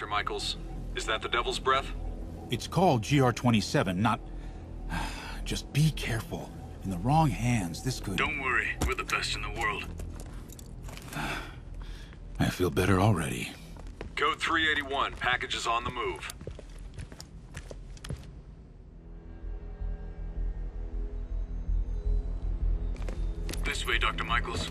ready for you, Dr. Michaels. Is that the Devil's Breath? It's called GR-27, not... Just be careful. In the wrong hands, this could... Don't worry, we're the best in the world. I feel better already. Code 381, package is on the move. This way, Dr. Michaels.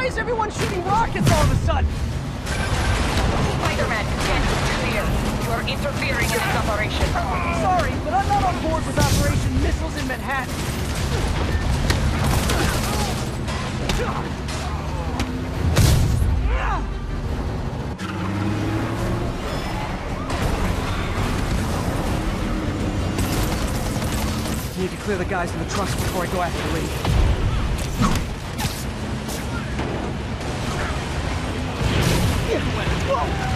Why is everyone shooting rockets all of a sudden? Spider-Man, get clear. You are interfering in this operation. Sorry, but I'm not on board with Operation Missiles in Manhattan. Need to clear the guys in the trucks before I go after Li. Hey,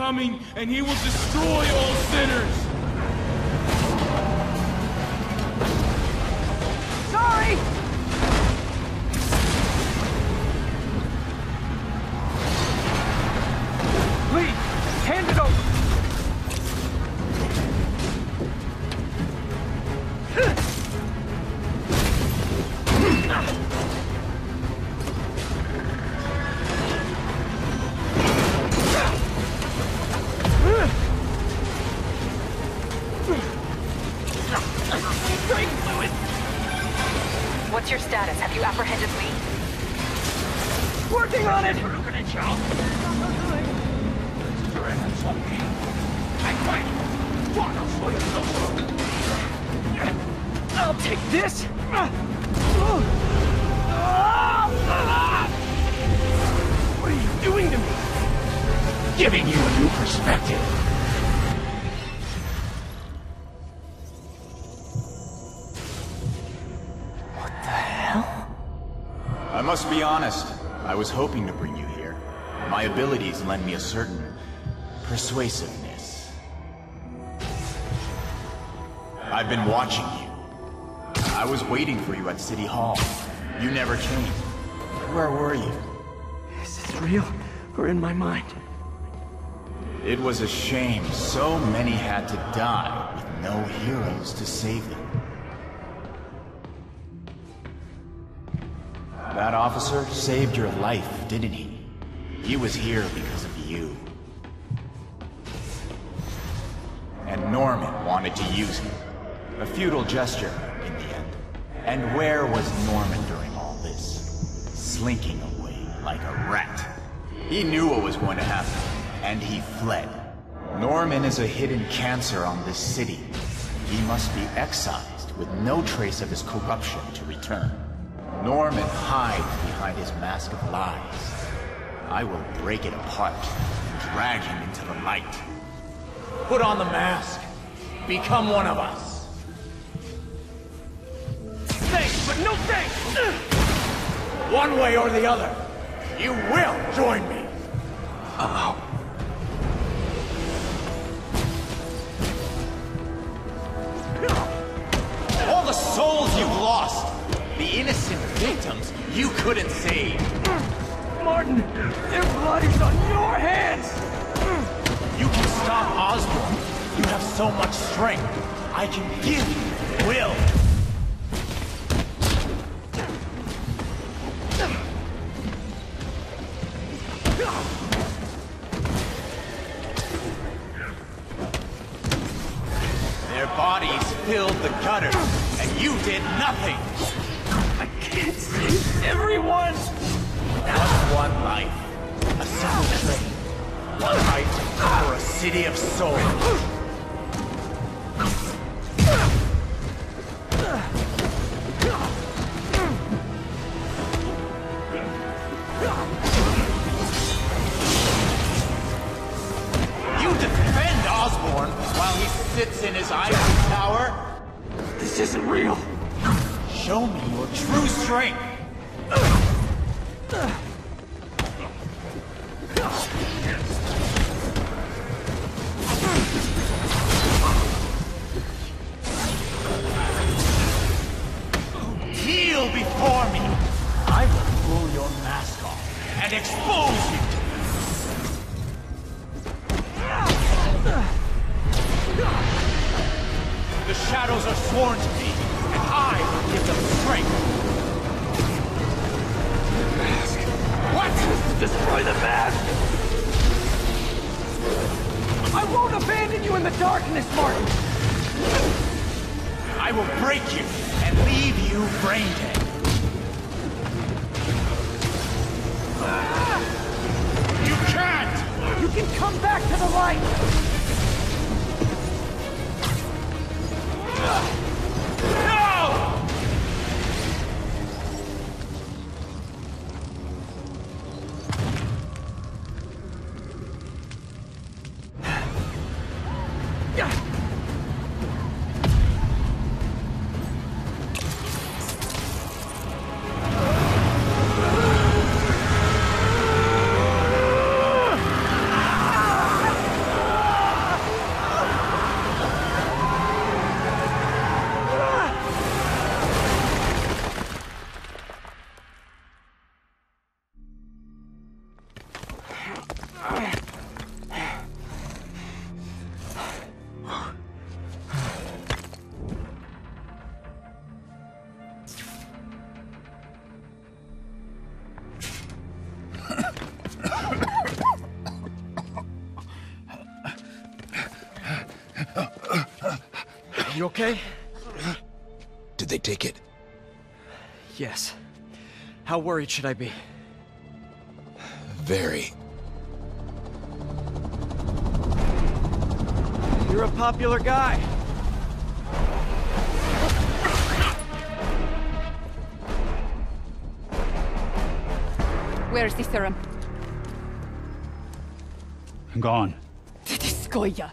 coming, and he will destroy all sinners. Take this! What are you doing to me? Giving you a new perspective. What the hell? I must be honest. I was hoping to bring you here. My abilities lend me a certain persuasiveness. I've been watching you. I was waiting for you at City Hall. You never came. Where were you? Is this real or in my mind? It was a shame so many had to die with no heroes to save them. That officer saved your life, didn't he? He was here because of you. And Norman wanted to use him. A futile gesture, in the end. And where was Norman during all this? Slinking away like a rat. He knew what was going to happen, and he fled. Norman is a hidden cancer on this city. He must be excised with no trace of his corruption to return. Norman hides behind his mask of lies. I will break it apart and drag him into the light. Put on the mask. Become one of us. Thanks, but no thanks! One way or the other, you will join me. Oh! All the souls you've lost, the innocent victims you couldn't save. Martin, their blood is on your hands! You can stop Osborn. You have so much strength. I can give you will. Gutter, and you did nothing. I can't save everyone! Just one life. A single train. One life for a city of souls. Expose. The shadows are sworn to me, and I will give them strength. The mask! What? Destroy the mask! I won't abandon you in the darkness, Martin! I will break you and leave you brain dead. You can't! You can come back to the light! You okay? Did they take it? Yes. How worried should I be? Very. You're a popular guy. Where is the serum? I'm gone. This Goya.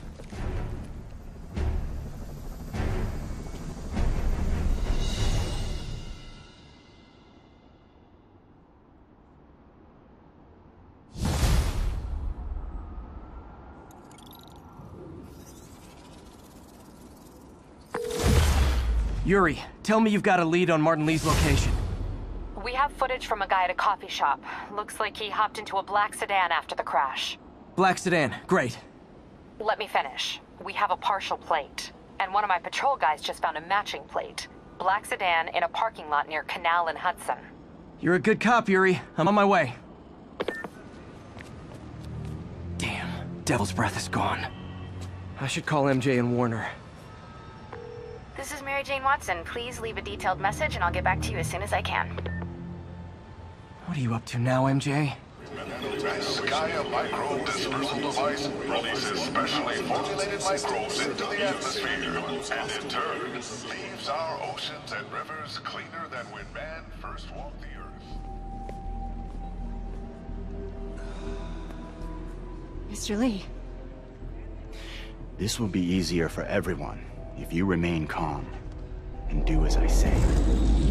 Yuri, tell me you've got a lead on Martin Li's location. We have footage from a guy at a coffee shop. Looks like he hopped into a black sedan after the crash. Black sedan, great. Let me finish. We have a partial plate. And one of my patrol guys just found a matching plate. Black sedan in a parking lot near Canal and Hudson. You're a good cop, Yuri. I'm on my way. Damn, Devil's Breath is gone. I should call MJ and warn her. This is Mary Jane Watson. Please leave a detailed message and I'll get back to you as soon as I can. What are you up to now, MJ? Skya Micro Dispersal Device releases specially formulated microbes into the atmosphere, and in turn, leaves our oceans and rivers cleaner than when man first walked the earth. Mr. Li. This will be easier for everyone if you remain calm and do as I say.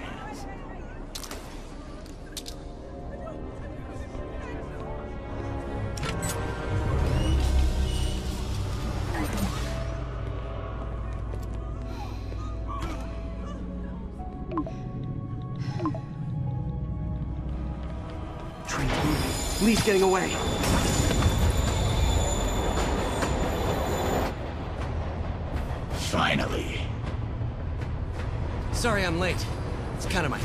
Moving. Li's getting away. Finally. Sorry I'm late. It's kind of my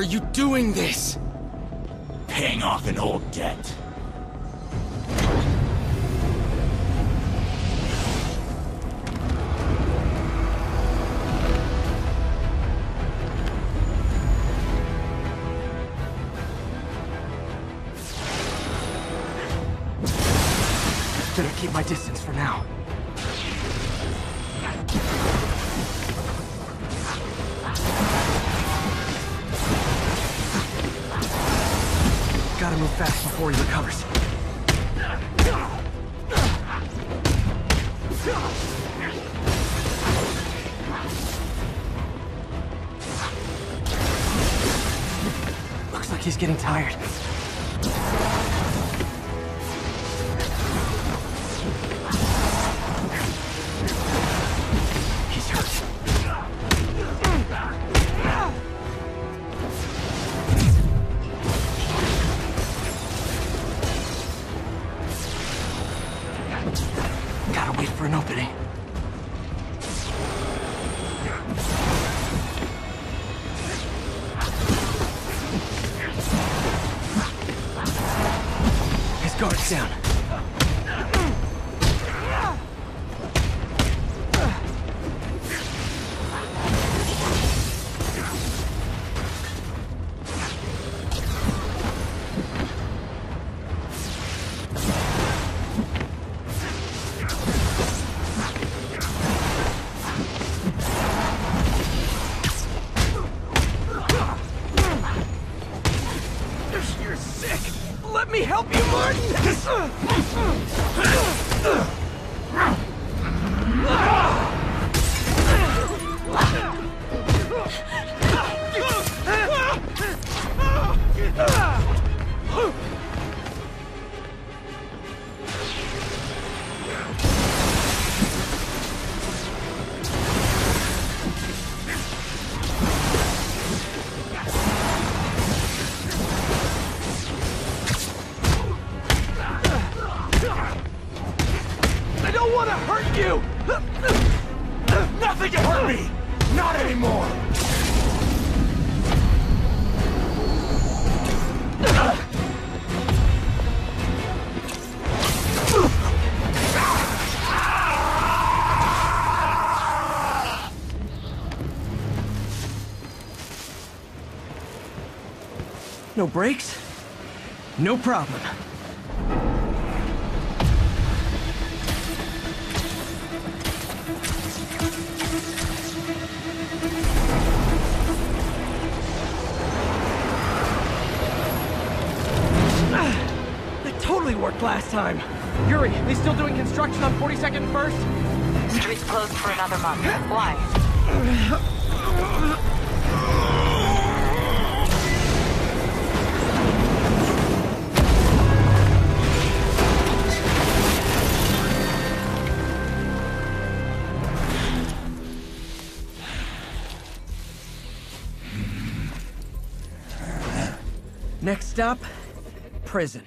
are you doing this? Paying off an old debt. Better keep my distance for now. Gotta move fast before he recovers. Looks like he's getting tired. Martin! Brakes? No problem. Ah, that totally worked last time. Yuri, they still doing construction on 42nd and 1st? Street's closed for another month. Why? Stop, prison.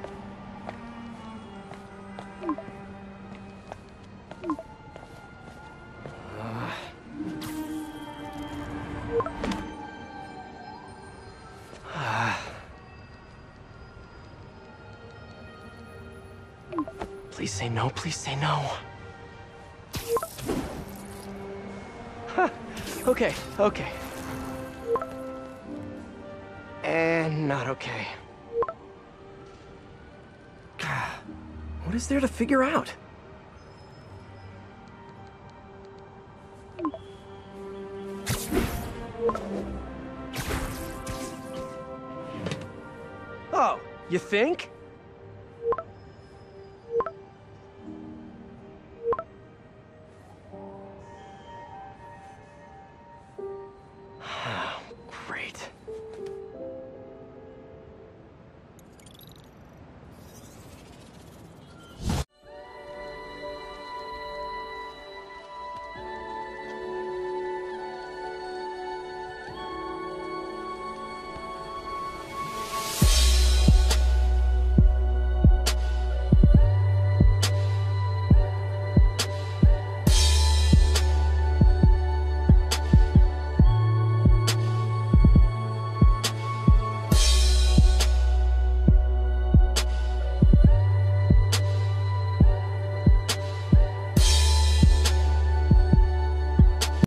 No, please say no. Huh. Okay, okay. And not okay. What is there to figure out? Oh, you think?